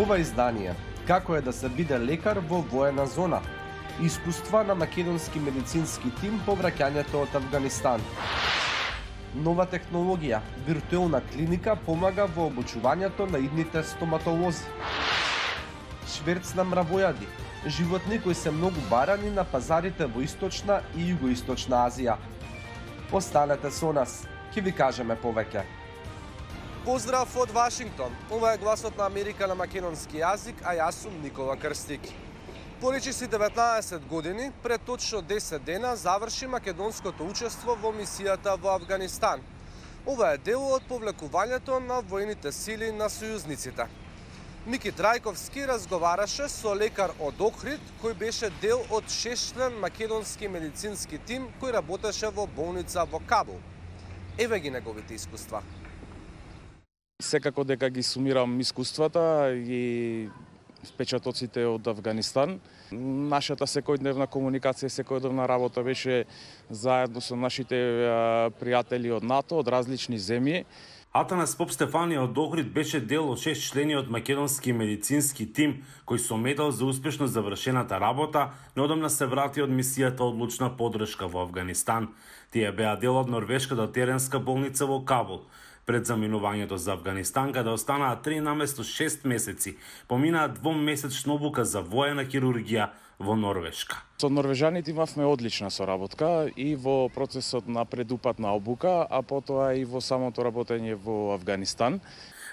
Ова издание, како е да се биде лекар во воена зона, искуства на македонски медицински тим по враќањето од Афганистан. Нова технологија, виртуелна клиника помага во обучувањето на идните стоматолози. Шверц на мравојади, животни кои се многу барани на пазарите во Источна и Југоисточна Азија. Останете со нас, ќе ви кажеме повеќе. Поздрав од Вашингтон. Ова е гласот на Америка на македонски јазик, а јас сум Никола Крстик. Поречиси 19 години, пред точно 10 дена, заврши македонското учество во мисијата во Афганистан. Ова е дел од повлекувањето на војните сили на сојузниците. Мики Трајковски разговараше со лекар од Охрид, кој беше дел од шешлен македонски медицински тим кој работеше во болница во Кабул. Еве ги неговите искуства. Секако дека ги сумирам искуствата и впечатоците од Афганистан. Нашата секојдневна комуникација, секојдневна работа беше заедно со нашите пријатели од НАТО, од различни земји. Атанас Поп Стефанија од Охрид беше дел од шест члени од македонски медицински тим, кој со медал за успешно завршената работа, неодамна се врати од мисијата одлучна подршка во Афганистан. Тие беа дел од норвешката теренска болница во Кабул пред заминувањето за Афганистан, каде останаа три наместо шест месеци. Поминаа двомесечна обука за воена хирургија во Норвешка. Со норвежаните имавме одлична соработка и во процесот на предупатна обука, а потоа и во самото работење во Афганистан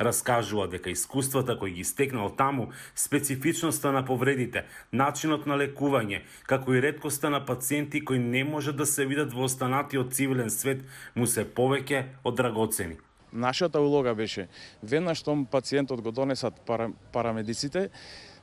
раскажува дека искуствата кои ги стекнал таму, специфичноста на повредите, начинот на лекување, како и редкоста на пациенти кои не може да се видат во останатиот цивилен свет, му се повеќе од драгоцени. Нашата улога беше, веднаш што пациентот го донесат пара, парамедиците,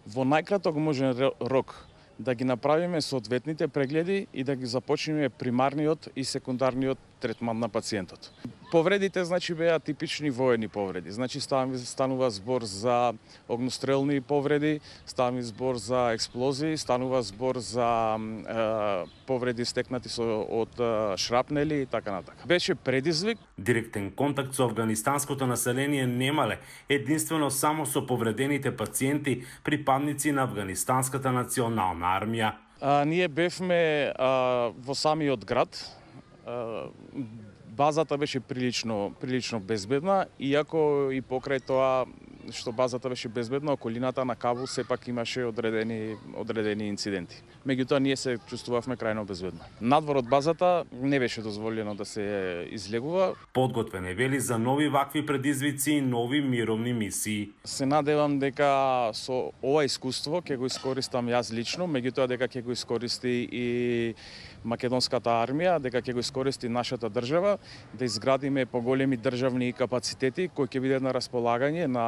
во најкраток можен рок да ги направиме соодветните прегледи и да ги започнеме примарниот и секундарниот третман на пациентот. Повредите значи беа типични воени повреди. Значи станува збор за огнострелни повреди, станува збор за експлозии, станува збор за е, повреди стекнати со од е, шрапнели и така натака. Беше предизвик. Директен контакт со афганистанското население немале, единствено само со повредените пациенти, припадници на афганистанската национална армија. А, ние бевме а, во самиот град, базата беше прилично прилично безбедна, иако и покрај тоа што базата беше безбедна, околината на Кабул сепак имаше одредени одредени инциденти. Меѓутоа ние се чувствувавме крајно безбедно. Надвор од базата не беше дозволено да се излегува. Подготвен е вели за нови вакви предизвици и нови мировни мисии. Се надевам дека со ова искуство ќе го искористам јас лично, меѓутоа дека ќе го искористи и македонската армија, дека ќе го искористи нашата држава, да изградиме поголеми државни капацитети кои ќе бидат на располагање на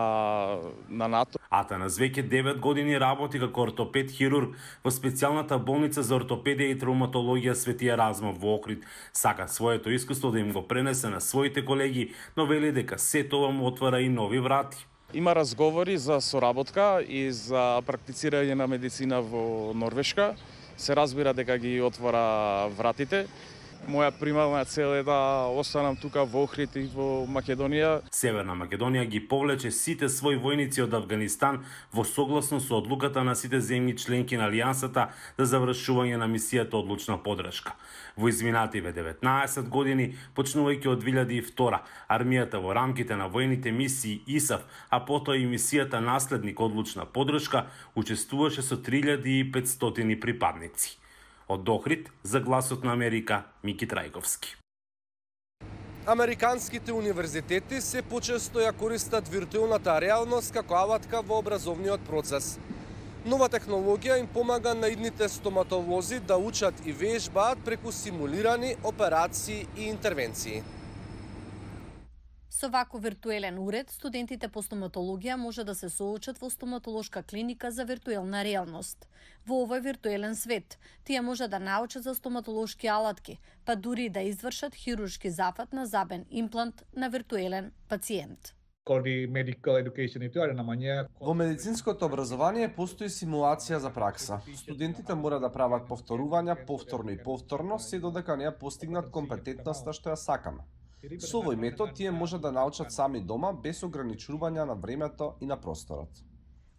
на НАТО. Атанас веќе 9 години работи како ортопед хирург во специјалната болница за ортопедија и травматологија Свети Еразма во Охрид. Сака своето искуство да им го пренесе на своите колеги, но вели дека се тоа му отвара и нови врати. Има разговори за соработка и за практицирање на медицина во Норвешка се разбира дека ги отвора вратите. Моја примална цел е да останам тука во Охрид и во Македонија. Северна Македонија ги повлече сите своји војници од Афганистан во согласно со одлуката на сите земји членки на Алијансата за завршување на мисијата одлучна подршка. Во изминативе 19 години, почнувајќи од 2002, армијата во рамките на војните мисии ИСАФ, а потоа и мисијата наследник одлучна подршка, учествуваше со 3500 припадници. Од Дохрид за гласот на Америка Мики Трајковски. Американските универзитети се почесто ја користат виртуелната реалност како алатка во образовниот процес. Нова технологија им помага на идните стоматолози да учат и вежбаат преку симулирани операции и интервенции. Со вако виртуелен уред, студентите по стоматологија може да се соочат во стоматолошка клиника за виртуелна реалност. Во овој виртуелен свет, тие може да научат за стоматолошки алатки, па дури да извршат хируршки зафат на забен имплант на виртуелен пациент. Во медицинското образование постои симулација за пракса. Студентите мора да прават повторувања повторно и повторно, се додека не ја постигнат компетентноста што ја сакаме. Со овој метод тие може да научат сами дома без ограничувања на времето и на просторот.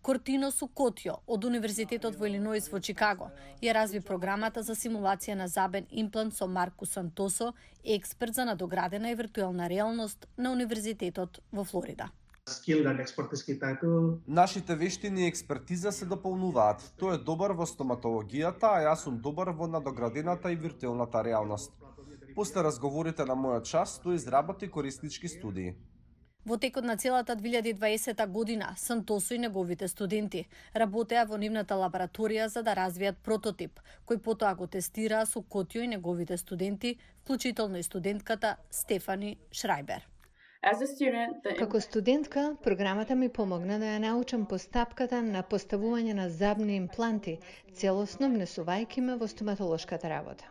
Кортино Сукотио од Универзитетот во Илиноис во Чикаго ја разви програмата за симулација на забен имплант со Марку Сантосо, експерт за надоградена и виртуелна реалност на Универзитетот во Флорида itu Нашите вештини и експертиза се дополнуваат. Тој е добар во стоматологијата, а јас сум добар во надоградената и виртуелната реалност. После разговорите на мојот час, тој изработи кориснички студии. Во текот на целата 2020 година, Сантосо и неговите студенти работеа во нивната лабораторија за да развијат прототип, кој потоа го тестираа со Котио и неговите студенти, вклучително и студентката Стефани Шрајбер. Како студентка, програмата ми помогна да ја научам постапката на поставување на забни импланти, целосно внесувајќи ме во стоматолошката работа.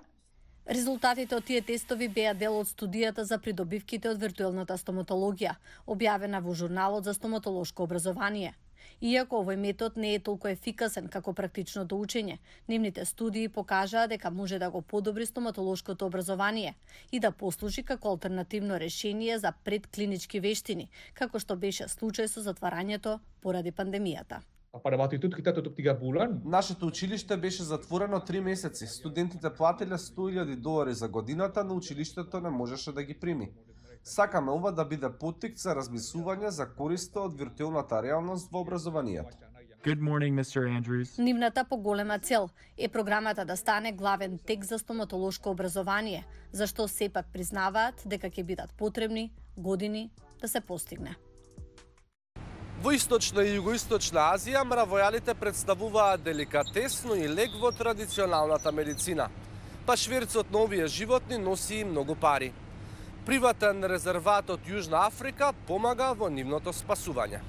Резултатите од тие тестови беа дел од студијата за придобивките од виртуелната стоматологија, објавена во журналот за стоматолошко образование – Иако овој метод не е толку ефикасен како практичното учење, нивните студии покажаа дека може да го подобри стоматолошкото образование и да послужи како алтернативно решение за предклинички вештини, како што беше случај со затварањето поради пандемијата. Kita tutup tiga bulan. Нашето училиште беше затворено три месеци. Студентите платиле 100.000 долари за годината, но училиштето не можеше да ги прими. Сакаме ова да биде поттик за размислување за користа од виртуелната реалност во образованието. Good morning, Mr. Andrews. Нивната поголема цел е програмата да стане главен тек за стоматолошко образование, зашто сепак признаваат дека ќе бидат потребни години да се постигне. Во Источна и Југоисточна Азија мравојалите представуваат деликатесно и лег во традиционалната медицина. Па шверцот на овие животни носи и многу пари. Приватен резерват од Јужна Африка помага во нивното спасување.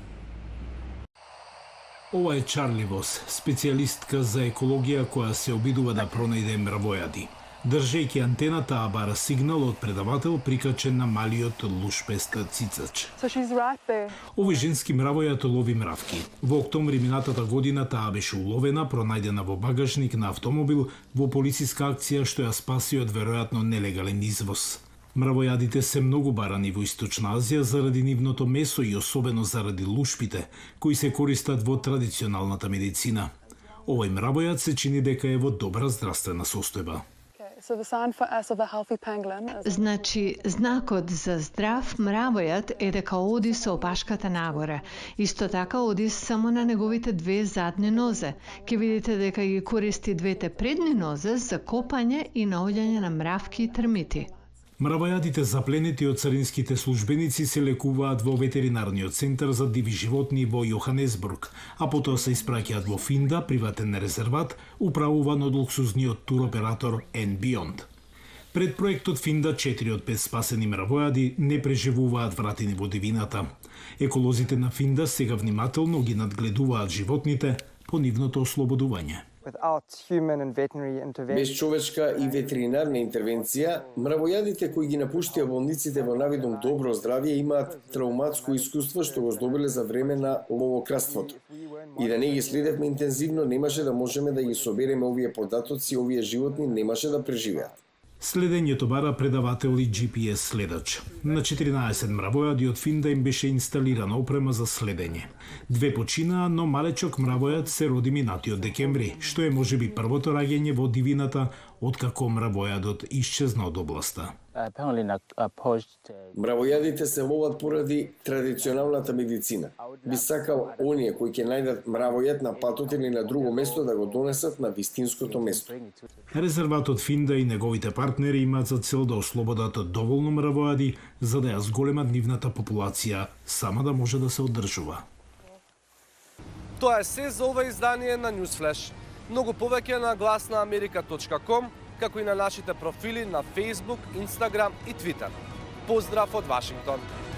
Ова е Чарли Вос, специјалистка за екологија која се обидува да пронајде мравојади. Држејќи антената а бара сигнал од предавател прикачен на малиот лушпест цицач. Овој женски мравојат лови мравки. Во октомври минатата година таа беше уловена, пронајдена во багажник на автомобил во полициска акција што ја спаси од веројатно нелегален извоз. Мравојадите се многу барани во Источна Азија заради нивното месо и особено заради лушпите, кои се користат во традиционалната медицина. Овој мравојад се чини дека е во добра здравствена состојба. Значи, знакот за здрав мравојат е дека оди со опашката нагоре. Исто така оди само на неговите две задни нозе. Ке видите дека ги користи двете предни нозе за копање и наоѓање на мравки и термити. Мравајадите запленети од царинските службеници се лекуваат во ветеринарниот центар за диви животни во Јоханесбург, а потоа се испраќаат во Финда, приватен резерват, управуван од луксузниот туроператор N Beyond. Пред проектот Финда, 4 од 5 спасени мравојади не преживуваат вратени во дивината. Еколозите на Финда сега внимателно ги надгледуваат животните по нивното ослободување. Без човечка и ветеринарна интервенција, мравојадите кои ги напуштија болниците во навидом добро здравје имаат трауматско искуство што го здобиле за време на ловокраството. И да не ги следевме интензивно, немаше да можеме да ги собереме овие податоци, овие животни немаше да преживеат. Следењето бара предавател и GPS следач. На 14 мравојади од Финда им беше инсталирана опрема за следење. Две починаа, но малечок мравојад се роди минатиот декември, што е можеби првото раѓење во дивината откако мравојадот исчезна од областа. Мравојадите се ловат поради традиционалната медицина. Би сакал оние кои ќе најдат мравојад на патот или на друго место да го донесат на вистинското место. Резерватот Финда и неговите партнери имаат за цел да ослободат доволно мравојади за да ја зголемат нивната популација, сама да може да се одржува. Тоа е се за ова издание на Newsflash. Многу повеќе на гласнааmerika.com, како и на нашите профили на Facebook, Instagram и Twitter. Поздрав од Вашингтон!